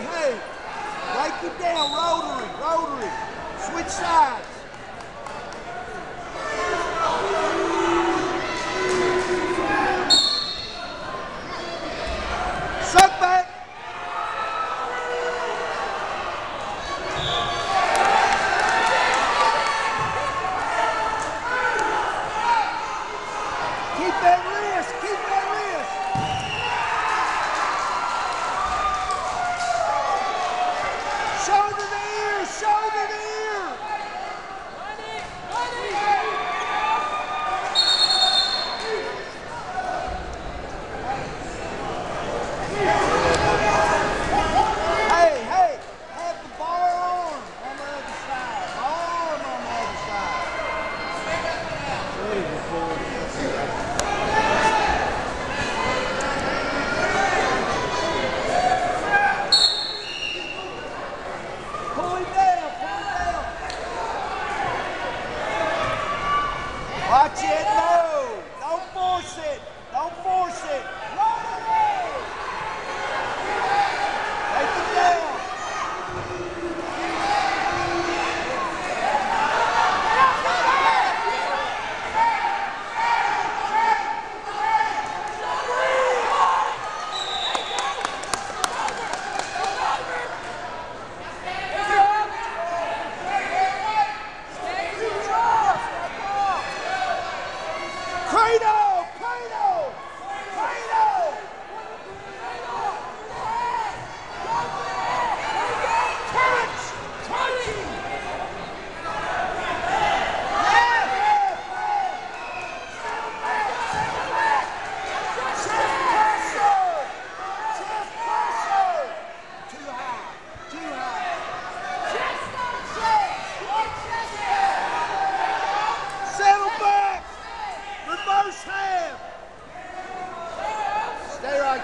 hey, hey. Break it down, rotary, rotary. Switch sides. Keep that wrist, keep that Watch it, no! Don't force it! Don't force it!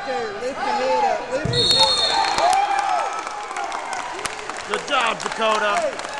Up, up. Good job, Dakota.